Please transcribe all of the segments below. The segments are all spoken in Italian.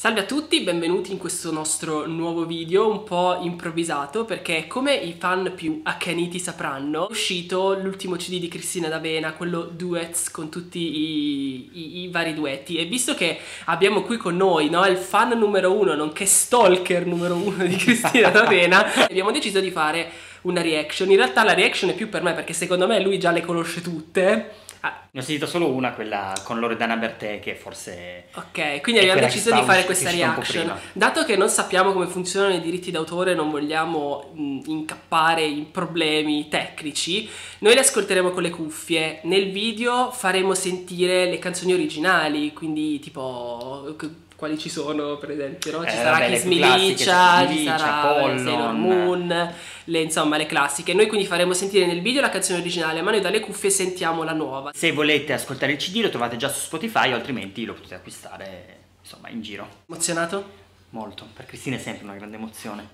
Salve a tutti, benvenuti in questo nostro nuovo video un po' improvvisato perché come i fan più accaniti sapranno è uscito l'ultimo CD di Cristina D'Avena, quello Duets con tutti i, i, i, vari duetti. E visto che abbiamo qui con noi no, il fan numero uno, nonché stalker numero uno di Cristina D'Avena abbiamo deciso di fare una reaction, in realtà la reaction è più per me perché secondo me lui già le conosce tutte Ah, ne ho sentito solo una, quella con Loredana Bertè, che forse. Ok, quindi abbiamo deciso di fare questa reaction. Dato che non sappiamo come funzionano i diritti d'autore, non vogliamo mh, incappare in problemi tecnici, noi le ascolteremo con le cuffie. Nel video faremo sentire le canzoni originali, quindi tipo quali ci sono per esempio no? ci eh, sarà vabbè, Kiss Milicia, ci sarà. Sailor Moon le, insomma le classiche. Noi quindi faremo sentire nel video la canzone originale ma noi dalle cuffie sentiamo la nuova. Se volete ascoltare il cd lo trovate già su Spotify altrimenti lo potete acquistare insomma in giro. Emozionato? molto per Cristina è sempre una grande emozione.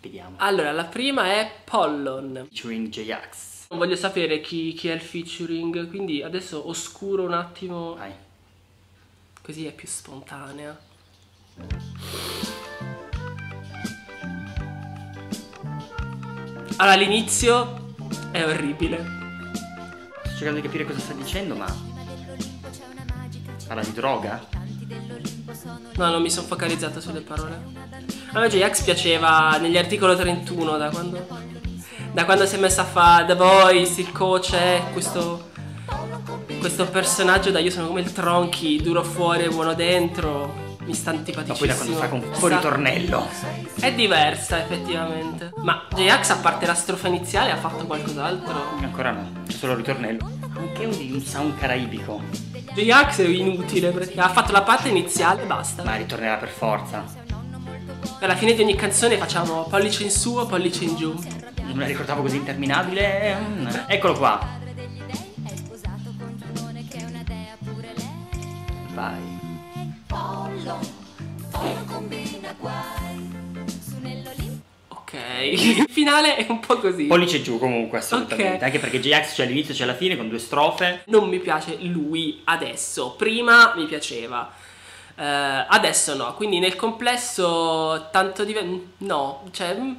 Vediamo. Allora la prima è Pollon. Featuring J-Ax non voglio sapere chi, chi, è il featuring quindi adesso oscuro un attimo. Vai così è più spontanea. Allora, l'inizio è orribile. Sto cercando di capire cosa sta dicendo, ma... Parla di droga? No, non mi sono focalizzata sulle parole. A me J-Ax piaceva negli articoli 31, da quando... Da quando si è messa a fare The Voice, il coach, è questo questo personaggio da io sono come il tronchi, duro fuori buono dentro. Mi sta antipaticissimo. Ma poi da quando fa con un ritornello. È diversa effettivamente. Ma J-Ax a parte la strofa iniziale ha fatto qualcos'altro? Ancora no, c'è solo il ritornello. Anche un, un sound caraibico. J-Ax è inutile perché ha fatto la parte iniziale e basta. Ma ritornerà per forza. Alla fine di ogni canzone facciamo pollice in su o pollice in giù. Non me la ricordavo così interminabile. Eccolo qua. Il finale è un po' così. Pollice giù comunque, assolutamente. Okay. Anche perché J-Ax c'è all'inizio e c'è alla fine con due strofe. Non mi piace lui adesso. Prima mi piaceva. Uh, adesso no, quindi nel complesso tanto di... No, cioè... Mm,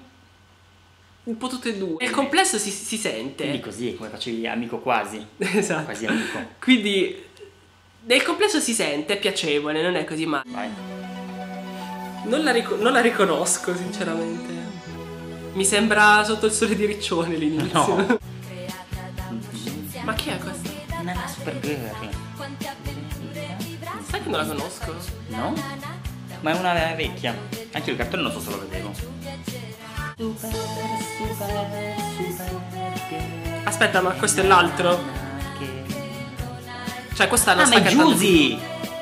un po' tutte e due. Nel complesso si, si sente. Quindi così, come facevi amico quasi. Esatto. Quasi amico. Quindi nel complesso si sente, è piacevole, non è così male. Non la, non la riconosco, sinceramente. Mi sembra sotto il sole di Riccione l'inizio. No. Ma chi è questa? Una Supergirl. Sai che non la conosco? No? Ma è una vecchia. Anche il cartone non so se lo vedevo. Super, super, super Aspetta, ma questo è l'altro? Cioè questa la ah, sta cantando. Giusy!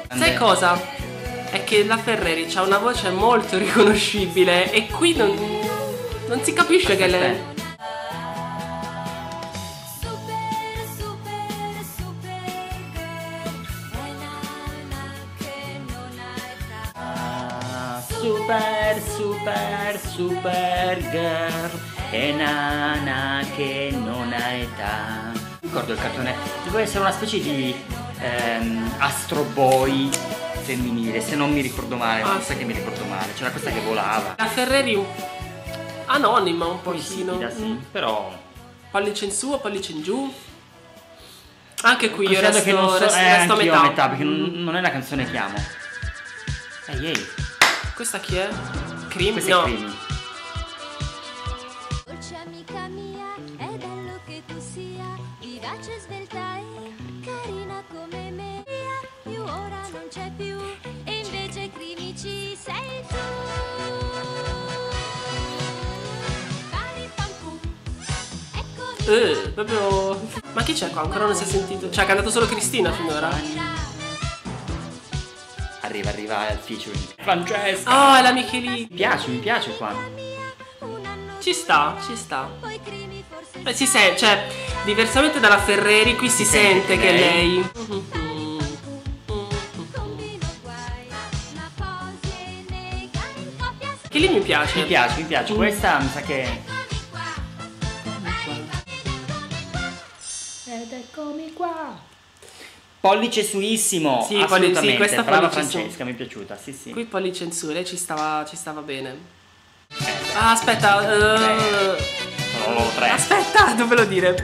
Sai cosa? È che la Ferreri ha una voce molto riconoscibile e qui non, non si capisce Aspetta. che lei... Super, super, super girl È nana che non ha età Ricordo il cartone Doveva essere una specie di ehm, Astro Boy femminile, se non mi ricordo male, ah. che mi ricordo male, c'era questa che volava. La Ferreri anonima un pochino. Ispira, sì, mm. però... Pollice in su o pollice in giù? Anche qui io resto, che non so, resto, eh, resto a metà. a metà. perché non, non, è una canzone che amo. Ehi ehi. Questa chi è? Cream? Questa no. è Creamy. Eh, proprio... Ma chi c'è qua? Ancora non si è sentito. Cioè, ha cantato solo Cristina finora. Arriva, arriva il featuring. Francesca! Oh, è la Michelin. Mi piace, mi piace qua. Ci sta, ci sta. Beh, si sente, cioè, diversamente dalla Ferreri, qui si, si sente, sente che lei... lei... Che lì mi piace. Mi piace, mi piace. Questa mi sa che Pollice suissimo. Sì, pollice, sì, questa Brava Francesca, su. mi è piaciuta. Sì, sì. Qui pollice in su, lei ci stava, ci stava bene. Eh, ah, aspetta. Uh, Sono tre. Aspetta, dovelo dire.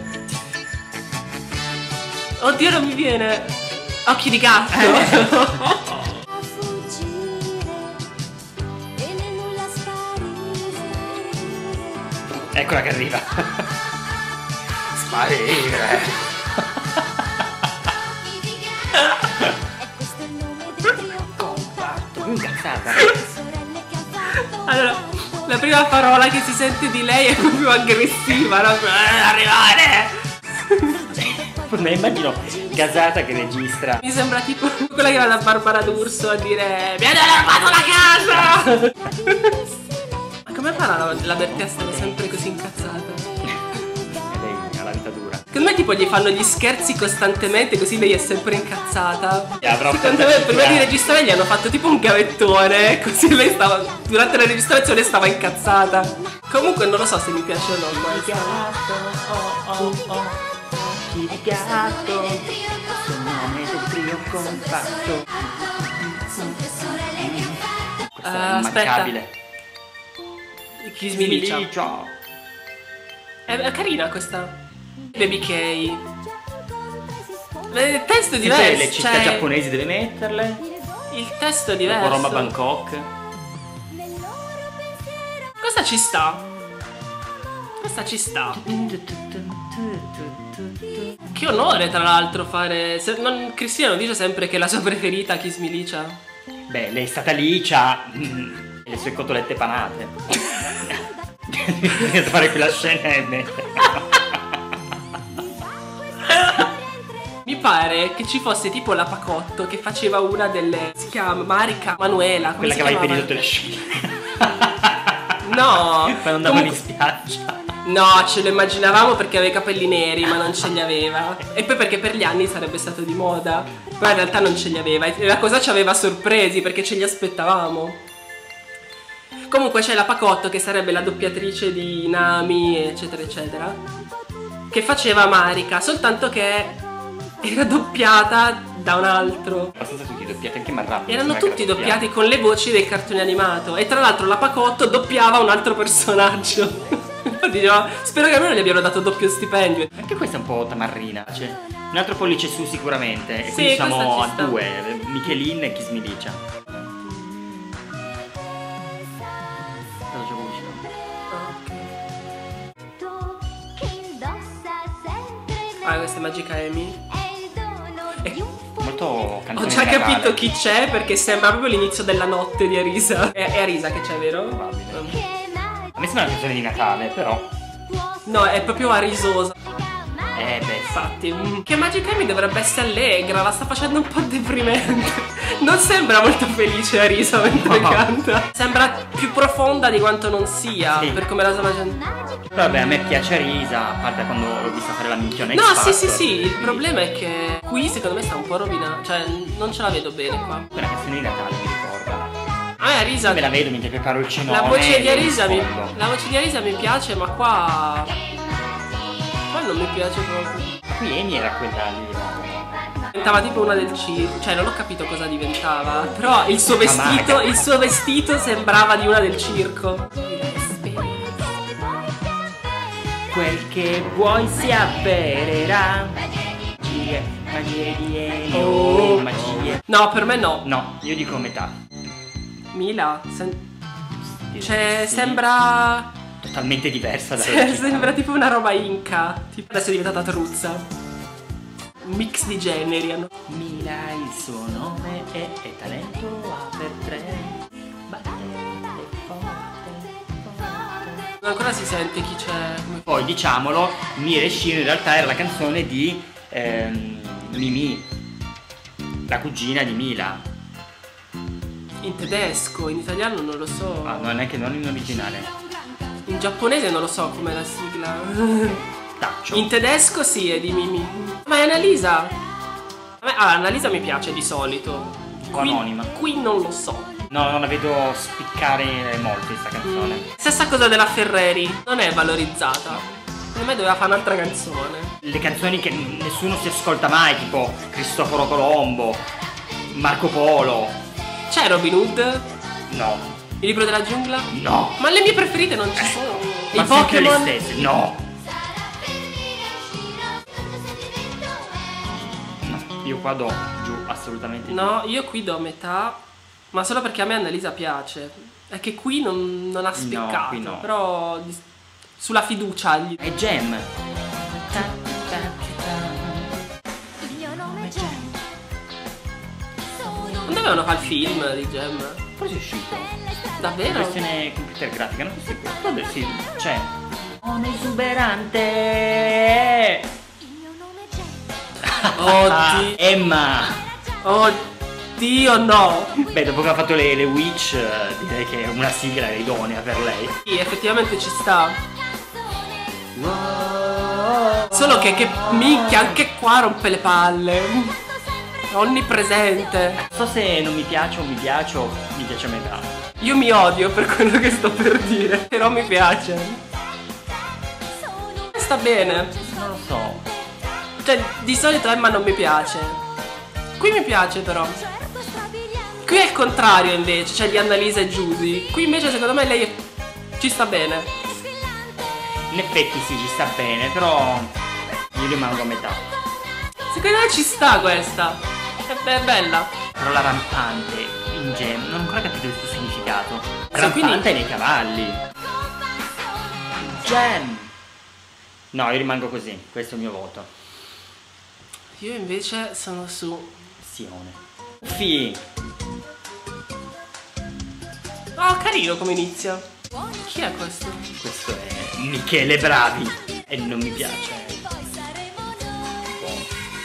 Oddio, non mi viene. Occhi di gatto. Eh. Eccola che arriva. Sparire. Incazzata. Allora, la prima parola che si sente di lei è proprio aggressiva, no? Eh, arrivare! Me immagino gasata che registra. Mi sembra tipo quella che va da Barbara D'Urso a dire Mi hanno rubato la casa! come fa la, la a stare sempre così incazzata? Secondo me tipo gli fanno gli scherzi costantemente così lei è sempre incazzata. Secondo me prima di registrare gli hanno fatto tipo un gavettone così lei stava durante la registrazione stava incazzata. Comunque non lo so se mi piace o no. Gatto, oh oh oh, il gatto, il nome del trio compatto. Questo uh, è immancabile. Aspetta. Kiss Me Licia. È, è carina questa. Baby K. Il testo è diverso. Tutte le città cioè... giapponesi deve metterle. Il testo è diverso. Roma Bangkok. Questa ci sta. Questa ci sta. Che onore, tra l'altro, fare. Se, non, Cristiano dice sempre che è la sua preferita Kiss Me Licia. Beh, lei è stata lì, c'ha mm, le sue cotolette panate. Devo fare quella scena e mettere. Pare che ci fosse tipo la Pacotto che faceva una delle. si chiama Marica Manuela. Quella che aveva i piedi sotto le scene. No! Quando andavano Comunque... in spiaggia. No, ce lo immaginavamo perché aveva i capelli neri, ma non ce li aveva. E poi perché per gli anni sarebbe stato di moda. Ma in realtà non ce li aveva. E la cosa ci aveva sorpresi perché ce li aspettavamo. Comunque c'è la Pacotto che sarebbe la doppiatrice di Nami, eccetera, eccetera, che faceva Marika, soltanto che era doppiata da un altro. Ma sono tutti doppiati anche Marrabbi. Erano tutti doppiati con le voci dei cartoni animato. E tra l'altro la Pacotto doppiava un altro personaggio. Diciamo, spero che almeno gli abbiano dato doppio stipendio. Anche questa è un po' tamarrina. Cioè, un altro pollice su sicuramente. E sì, quindi siamo a due, Michelin e Kismilicia. Ah, questa è Magica Amy. È molto Ho già capito chi c'è perché sembra proprio l'inizio della notte di Arisa. È, è Arisa che c'è, vero? Probabile. A me sembra una canzone di Natale, però. No, è proprio arisosa. Eh beh, infatti. Mm, che Magic Amy dovrebbe essere allegra, la sta facendo un po' deprimente. Non sembra molto felice a risa mentre no. canta. Sembra più profonda di quanto non sia, sì. per come la sta facendo. Vabbè, a me piace Risa, a parte quando l'ho vista fare la minchione. No, sì, sì, sì. Il problema è che qui secondo me sta un po' rovinata. Cioè, non ce la vedo bene qua. Quella canzone di Natale mi ricorda. Ah, Arisa. Me la vedo mentre preparo il cenone. La voce di Arisa mi, la voce di Arisa mi piace, ma qua non mi piace proprio. Qui Amy era quella lì. Diventava tipo una del circo, cioè non ho capito cosa diventava, però il suo vestito, il suo vestito sembrava di una del circo. Quel che vuoi si avvererà. Magie, magie di Amy, oh, magie. No, per me no. No, io dico metà. Mila, sen- cioè sì. sembra totalmente diversa da cioè, Sembra tipo una roba inca. Tipo adesso è diventata truzza. Un mix di generi hanno. Mila il suo nome è, è talento a per tre. Ancora si sente chi c'è. Poi diciamolo, Mire Shiro in realtà era la canzone di ehm, Mimi, la cugina di Mila. In tedesco, in italiano non lo so. Ah, non è che non in originale. In giapponese non lo so com'è la sigla. Taccio. In tedesco sì, è di Mimi. Ma è Annalisa. Ah, Annalisa mi piace di solito. Qui, anonima. Qui non lo so. No, non la vedo spiccare molto questa canzone. Mm. Stessa cosa della Ferreri, non è valorizzata. secondo me doveva fare un'altra canzone. Le canzoni che nessuno si ascolta mai, tipo Cristoforo Colombo, Marco Polo. C'è Robin Hood? No. Il libro della giungla? No. Ma le mie preferite non ci sono. Ma I sempre le Pokémon? stesse. No. No, io qua do giù assolutamente. No, io qui do metà, ma solo perché a me Annalisa piace. È che qui non, non ha spiccato, qui no. però sulla fiducia gli... È Gem. Non dovevano fare il film di Gem? Forse è uscito. Davvero? versione computer grafica, non so se Vabbè, sì, c'è. Sono esuberante. il mio nome è Jen. Oddio. Emma. Oddio no! Beh, dopo che ha fatto le, le Witch, eh, direi che una sigla è idonea per lei. Sì, effettivamente ci sta. Solo che, che minchia, anche qua rompe le palle. Onnipresente. Non so se non mi piace o mi piace o mi piace a metà. Io mi odio per quello che sto per dire, però mi piace. Sta bene. Non lo so. Cioè, di solito Emma non mi piace. Qui mi piace però. Qui è il contrario invece, cioè di Annalisa e Giusy. Qui invece secondo me lei ci sta bene. In effetti sì, ci sta bene, però io rimango a metà. Secondo me ci sta questa. È, bella. Però la rampante in gem non ho ancora capito il suo significato. Rampante quindi- nei cavalli. Gem. No, io rimango così, questo è il mio voto. Io invece sono su. Sione. Fi. Oh, carino come inizia. Chi è questo? Questo è Michele Bravi. E non mi piace.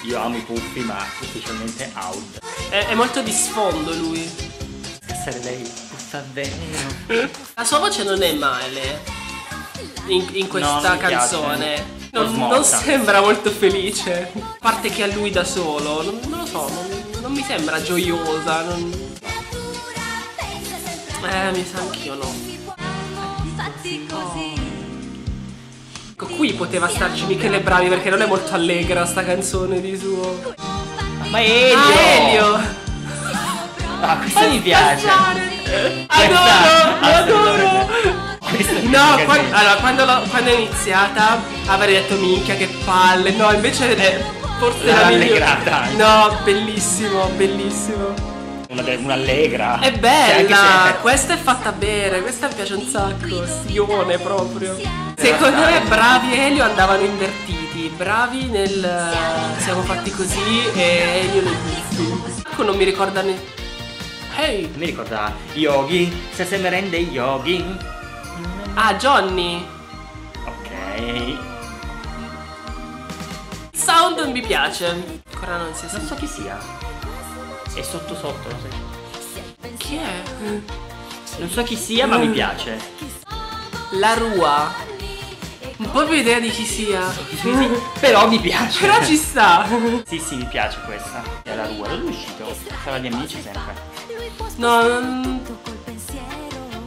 Io amo i puffi, ma ufficialmente out. È, è molto di sfondo lui. Essere lei puffa vero. La sua voce non è male in, in No, questa piace. canzone. Non, non sembra molto felice. A parte che a lui da solo, non, non lo so, non, non mi sembra gioiosa. non- Eh, mi sa anch'io no. Qui poteva starci Michele Bravi perché non è molto allegra sta canzone di suo. Ma Elio! Ah, Elio! Ah, questa mi piace. Adoro, adoro! No, casino. quan- allora, quando, quando è iniziata avrei detto minchia che palle, no invece è forse la migliore. No, bellissimo, bellissimo. Una, un'allegra. È Cioè, bella, se- questa è fatta bene, questa mi piace un sacco, stione proprio. Secondo me Bravi e Elio andavano invertiti, Bravi nel siamo fatti così e Elio nel gusti. Ecco non mi ricorda ne... Hey! Mi ricorda Yogi, se se me rende Yogi. Ah, Johnny! Ok. Sound mi piace. Ancora non si è Non sentito. so chi sia. È sotto sotto, non so. Chi è? Non so chi sia, ma mi piace. La Rua. Un po' più idea di chi sia. Però mi piace. Però ci sta. Sì, sì, mi piace questa. È la rua. Dove è uscito? Sarà di amici sempre. No, non...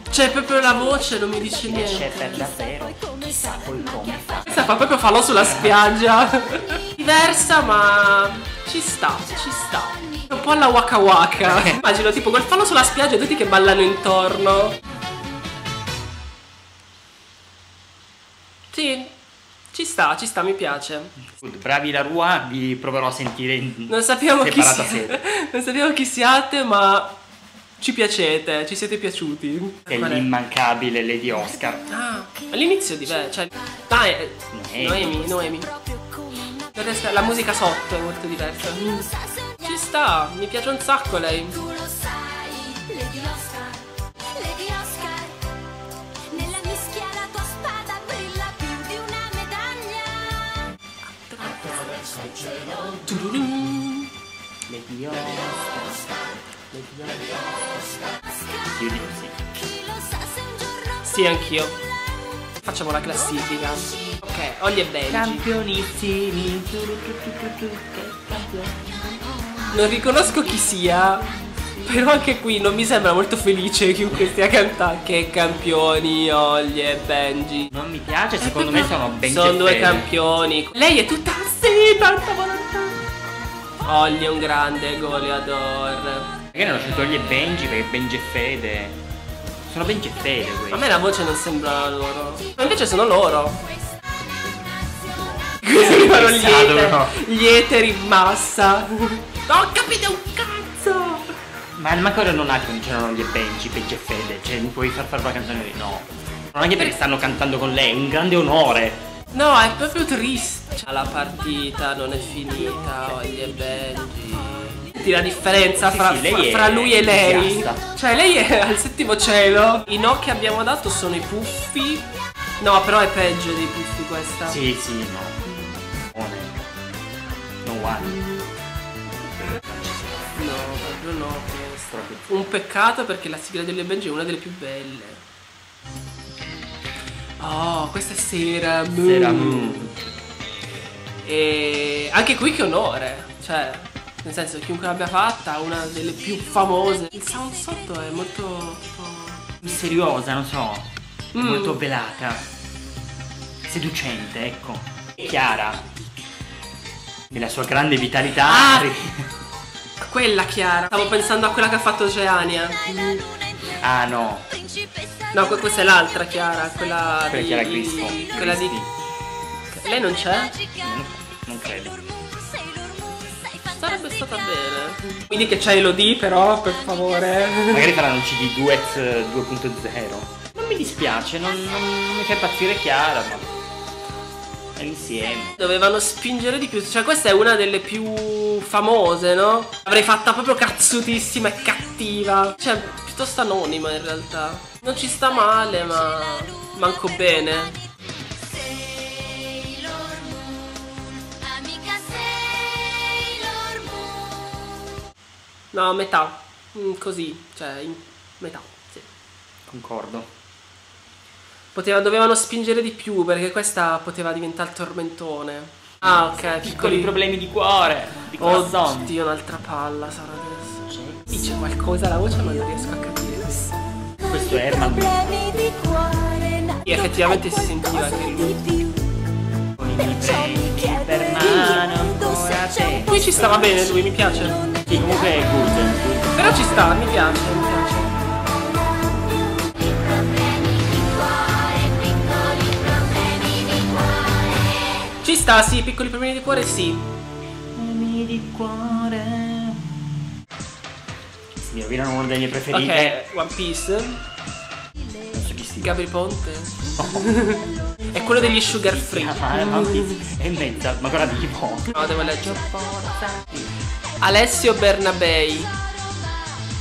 C'è proprio la voce, non mi dice niente. per davvero. Chissà poi come fa. Questa fa proprio falò sulla spiaggia. Diversa, ma ci sta, ci sta. Un po' alla waka waka. Immagino tipo quel falò sulla spiaggia e tutti che ballano intorno. Sì, ci sta, ci sta, mi piace. Good, Bravi la rua, vi proverò a sentire in Non sappiamo chi sede. non sappiamo chi siate, ma ci piacete, ci siete piaciuti. È l'immancabile Lady Oscar. Ah, all'inizio di cioè ah, è- Noemi. Noemi, Noemi. La musica sotto è molto diversa. Ci sta, mi piace un sacco lei. Tu lo sai, Lady Oscar, Lady Oscar. Nella mischia la tua spada brilla più di una medaglia. Tudurum. Lady Oscar. Lady Oscar. Dico sì. Chi lo sa se un giorno Sì, anch'io. Facciamo la classifica. Ok, Olli e Belgi. Campionissimi. Tu, tu, tu, tu, tu, che campioni. Non riconosco chi sia, Però anche qui non mi sembra molto felice chiunque stia cantando. Che campioni, Ollie e Benji. Non mi piace, secondo me sono ben Sono due campioni. Lei è tutta sì, tanta volontà. Ollie è un grande goleador. Magari hanno scelto gli e Benji perché Benji e Fede. Sono Benji e Fede A questi. me la voce non sembra loro. Ma invece sono loro. Questi fanno gli, Pensato, eter, no? gli eteri in massa. Non capite un cazzo! Ma manco ora non ha che non c'erano gli e Benji, Benji e Fede. Cioè, non puoi far fare una canzone di no. Non anche perché stanno cantando con lei, è un grande onore. No, è proprio triste. La partita non è finita, Ollie e Benji. La differenza Sì, fra, sì, fra- è fra lui e lei? Cioè, lei è al settimo cielo. I no che abbiamo dato sono i puffi. No, però è peggio dei puffi questa. Sì, sì, no. One. No one. No, proprio no. questa. Proprio. Un peccato perché la sigla delle Benji è una delle più belle. Oh, questa è Sera Moon. Sera Moon. E anche qui che onore. Cioè, nel senso, chiunque l'abbia fatta, una delle più famose. Il sound sotto è molto. tipo- Misteriosa, non so. Mm. Molto velata. Seducente, ecco. Chiara. Nella sua grande vitalità. Ah! Quella Chiara. Stavo pensando a quella che ha fatto Oceania. Ah no. No, que- questa è l'altra Chiara. Quella Quella di. Chiara Cristo. Quella di. Cristi. Lei non c'è? Non, non credo. Sarebbe stata bene. Quindi che c'è Elodie, però, per favore. Magari faranno un CD Duet eh, 2.0. Non mi dispiace, non, non mi fa impazzire Chiara, ma. È l'insieme. Dovevano spingere di più. Cioè, questa è una delle più famose, no? L'avrei fatta proprio cazzutissima e cattiva. Cioè, piuttosto anonima in realtà. Non ci sta male, ma. manco bene. No, metà. Mm, così, cioè, metà. Sì. Concordo. Poteva, dovevano spingere di più perché questa poteva diventare il tormentone. Ah, ok, Piccoli piccoli problemi di cuore. Di corazon. Oddio, un'altra palla sarà adesso. Dice qualcosa la voce, ma non riesco a capire questo. È Herman Problemi di cuore, Sì, effettivamente si sentiva che lui. di più. con i Perciò mi premi chiedo per mano. Qui ci stava bene lui, mi piace. Sì, comunque è good. Però ci sta, mi piace, Ci sta, sì, piccoli problemi di cuore, sì. Problemi di cuore. Mi rovinano uno dei miei preferiti. Ok, One Piece, Non so chi sia. Gabri Ponte. È quello degli sugar free. Ah, ma è in mezzo, ma ancora vivo. No, devo leggere. Alessio Bernabei.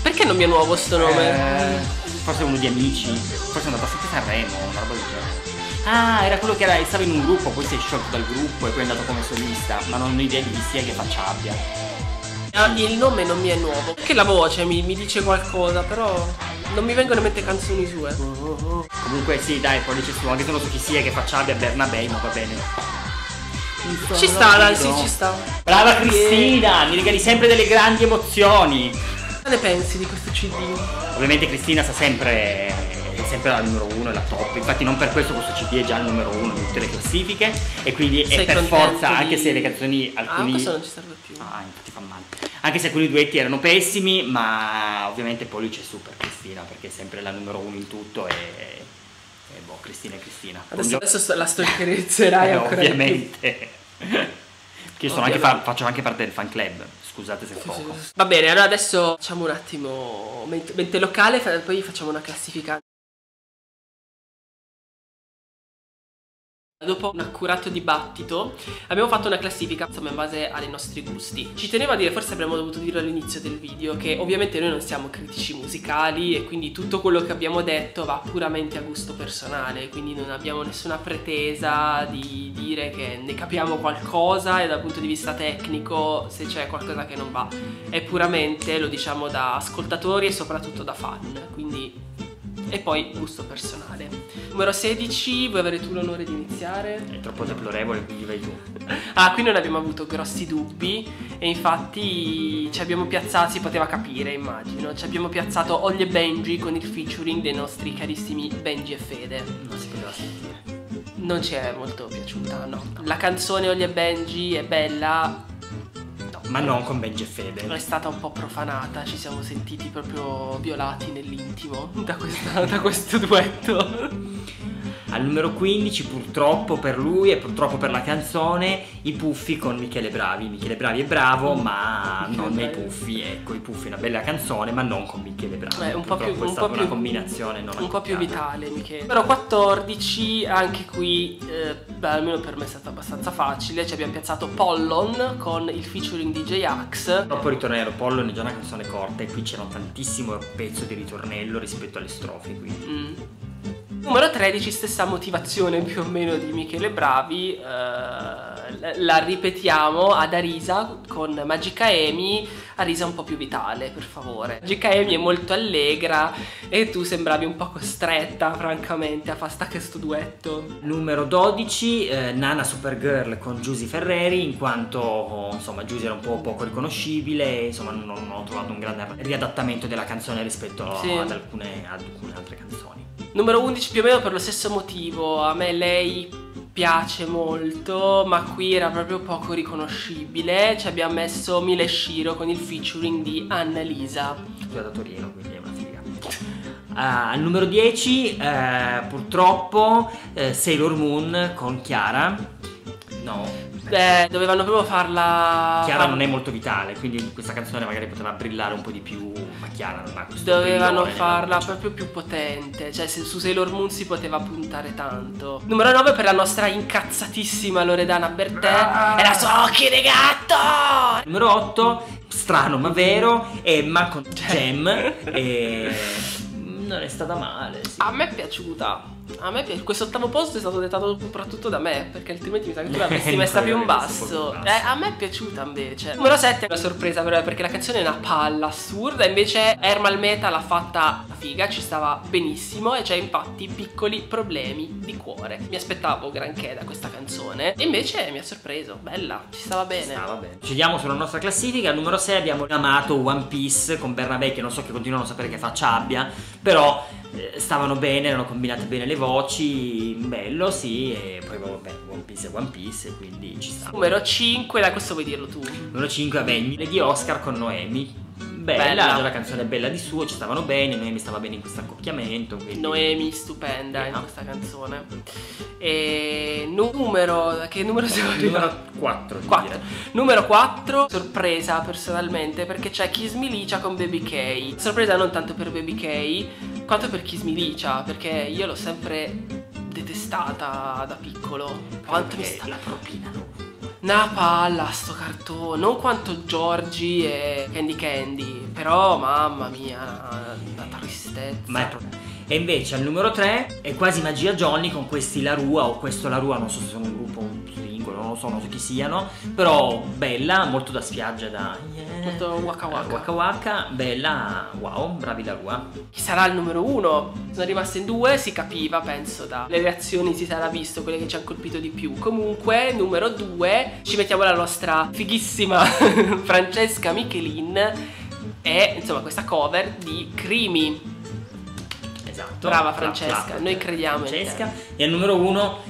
Perché non mi è nuovo sto nome? Eh, forse uno di amici. Forse è andato a Sanremo, una roba del genere. Ah, era quello che era, stava in un gruppo, poi si è sciolto dal gruppo e poi è andato come solista, ma non ho idea di chi sia che faccia abbia. Ah, il nome non mi è nuovo. Che la voce mi, mi dice qualcosa, però non mi vengono in mente canzoni sue. Comunque sì, dai, poi dice su, anche se non so chi sia che faccia abbia Bernabei, ma va bene. Ci sta, dai, sì, ci sta. Brava Cristina, mi regali sempre delle grandi emozioni. Cosa ne pensi di questo CD? Ovviamente Cristina sa sempre, sempre la numero uno, è la top. Infatti non per questo questo CD è già il numero uno in tutte le classifiche. E quindi Sei è per forza, di- anche se le canzoni Ah, alcuni. questo non ci serve più. Ah, infatti fa male. Anche se alcuni duetti erano pessimi, ma ovviamente poi lui c'è super Cristina, perché è sempre la numero uno in tutto e. e boh, Cristina è Cristina. Adesso, adesso sto- la stalkerizzerai Eh, ancora di ovviamente. Che io anche Ovviamente. fa- faccio anche parte del fan club. Scusate se Sì, poco. sì. Va bene, allora adesso facciamo un attimo mente, mente locale, poi facciamo una classifica. Dopo un accurato dibattito abbiamo fatto una classifica insomma in base ai nostri gusti. Ci tenevo a dire, forse avremmo dovuto dirlo all'inizio del video, che ovviamente noi non siamo critici musicali e quindi tutto quello che abbiamo detto va puramente a gusto personale, quindi non abbiamo nessuna pretesa di dire che ne capiamo qualcosa e dal punto di vista tecnico se c'è qualcosa che non va. È puramente, lo diciamo da ascoltatori e soprattutto da fan, quindi e poi gusto personale. Numero 16, vuoi avere tu l'onore di iniziare? È troppo deplorevole, quindi vai tu. Ah, qui non abbiamo avuto grossi dubbi e infatti ci abbiamo piazzato, si poteva capire immagino, ci abbiamo piazzato Ollie e Benji con il featuring dei nostri carissimi Benji e Fede. Non si poteva sentire. Non ci è molto piaciuta, no. La canzone Ollie e Benji è bella, Ma non con Benji e Fede. è stata un po' profanata, ci siamo sentiti proprio violati nell'intimo da, questa- da questo duetto. Al numero 15 purtroppo per lui e purtroppo per la canzone i puffi con Michele Bravi. Michele Bravi è bravo ma non nei puffi, ecco i puffi una bella canzone ma non con Michele Bravi. Eh, un po' più- è un stata po' una più- combinazione non un po' più vitale Michele numero 14 anche qui eh, beh, almeno per me è stato abbastanza facile ci abbiamo piazzato Pollon con il featuring DJ Axe Troppo ritornello, Pollo è già una canzone corta e qui c'era tantissimo pezzo di ritornello rispetto alle strofe quindi. Mm. Numero 13, stessa motivazione più o meno di Michele Bravi, eh, la ripetiamo ad Arisa con Magica Amy, Arisa un po' più vitale per favore. Magica Amy è molto allegra e tu sembravi un po' costretta francamente a fare sta questo duetto. Numero 12, eh, Nana Supergirl con Giusy Ferreri, in quanto insomma Giusy era un po' poco riconoscibile, insomma non, non ho trovato un grande riadattamento della canzone rispetto Sì. ad, alcune, ad alcune altre canzoni. Numero 11 più o meno per lo stesso motivo, a me lei piace molto, ma qui era proprio poco riconoscibile. Ci abbiamo messo Mile Shiro con il featuring di Annalisa. Studiato a Torino, quindi è una figa. Al numero 10, eh, purtroppo, eh, Sailor Moon con Chiara. No, Beh, dovevano proprio farla. Chiara non è molto vitale, quindi questa canzone magari poteva brillare un po' di più, ma Chiara non ha questo Dovevano brillone farla voce. proprio più potente, cioè su Sailor Moon si poteva puntare tanto. Numero 9 per la nostra incazzatissima Loredana Bertè è la sua occhi di gatto! Numero 8, strano ma vero, Emma con Cioè. Gem e non è stata male, sì. A me è piaciuta. A me. Questo ottavo posto è stato dettato soprattutto da me, perché altrimenti mi sa che tu l'avresti Eh, messa più in basso. Eh, a me è piaciuta invece. Numero 7 è una sorpresa però, perché la canzone è una palla assurda, invece Ermal Meta l'ha fatta figa, ci stava benissimo e c'è infatti piccoli problemi di cuore. Mi aspettavo granché da questa canzone e invece mi ha sorpreso, bella, ci stava bene. Ah, vabbè. Scegliamo sulla nostra classifica. Numero 6 abbiamo amato One Piece con Bernabé, che non so che continuano a sapere che faccia abbia, però stavano bene, erano combinate bene le voci, bello, sì, e poi vabbè, One Piece è One Piece, quindi ci sta. Numero 5, da questo vuoi dirlo tu. Numero 5, vabbè, Lady Oscar con Noemi. Bella, Bella. già la canzone è bella di suo, ci stavano bene, Noemi stava bene in questo accoppiamento. Quindi... Noemi stupenda in Yeah. questa canzone. E numero. Che numero siamo arrivati? Numero 4, 4. Numero 4, sorpresa personalmente perché c'è Kiss Me Licia con Baby K. Sorpresa non tanto per Baby K quanto per Kiss Me Licia perché io l'ho sempre detestata da piccolo. Quanto mi sta la propinano. Una palla sto cartone, non quanto Giorgi e Candy Candy, però mamma mia, la tristezza. Ma è E invece al numero 3 è quasi Magia Johnny con questi La Rua o questo La Rua, non so se sono un gruppo un singolo, non lo so, non so chi siano, però bella, molto da spiaggia, da Molto waka waka. Eh, waka waka, bella, wow, bravi La Rua. Chi sarà il numero uno? Sono rimaste in due, si capiva, penso, dalle reazioni si sarà visto quelle che ci hanno colpito di più. Comunque, numero due, ci mettiamo la nostra fighissima Francesca Michelin e insomma questa cover di Crimi. Esatto. Brava Francesca, noi crediamo Francesca. E al numero 1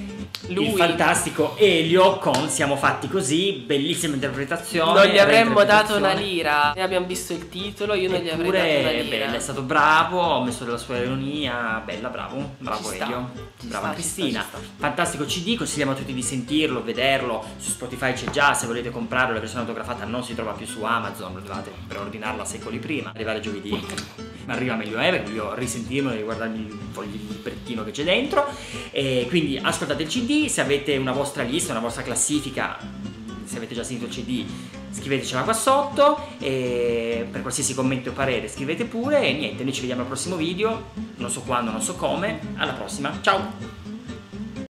Lui. il fantastico Elio con Siamo fatti così, bellissima interpretazione. Non gli avremmo dato una lira. Noi abbiamo visto il titolo, io non gli avrei Eppure, dato una lira. bella, è stato bravo, ha messo della sua ironia, bella, bravo, bravo Ci sta, Elio, ci brava sta, Cristina. sta, ci sta. Fantastico CD, consigliamo a tutti di sentirlo, vederlo, su Spotify c'è già, se volete comprarlo, la versione autografata non si trova più su Amazon, lo dovete preordinarla secoli prima, arrivare giovedì. Arriva meglio è perché voglio risentirlo e riguardarmi il foglio il librettino che c'è dentro. E quindi ascoltate il CD, se avete una vostra lista, una vostra classifica, se avete già sentito il CD scrivetecela qua sotto e per qualsiasi commento o parere scrivete pure e niente, noi ci vediamo al prossimo video, non so quando, non so come, alla prossima, ciao!